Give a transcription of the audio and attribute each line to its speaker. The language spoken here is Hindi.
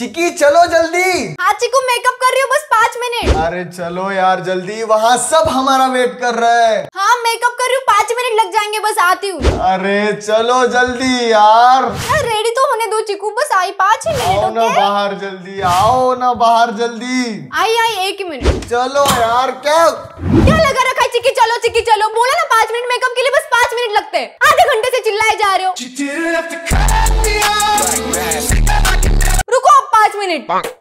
Speaker 1: चिकी चलो जल्दी।
Speaker 2: हाँ चिकू मेकअप कर रही हूँ बस पाँच मिनट
Speaker 1: अरे चलो यार जल्दी। वहाँ सब हमारा वेट कर रहे हैं।
Speaker 2: हाँ मेकअप कर रही हूँ पाँच मिनट लग जाएँगे बस आती हूँ।
Speaker 1: अरे चलो जल्दी यार।
Speaker 2: रेडी तो होने दो चिकू बस आई पाँच ही
Speaker 1: आओ
Speaker 2: मिनट
Speaker 1: ना
Speaker 2: ओके
Speaker 1: बाहर जल्दी आओ ना बाहर जल्दी।
Speaker 2: आई आई एक ही मिनट
Speaker 1: चलो यार क्या
Speaker 2: क्या लगा रखा है चिक्की चलो चिक्की चलो। बोला ना पाँच मिनट मेकअप के लिए बस पाँच मिनट लगते हैं। आधे घंटे से चिल्लाए जा रहे हो। रुको अब पाँच मिनट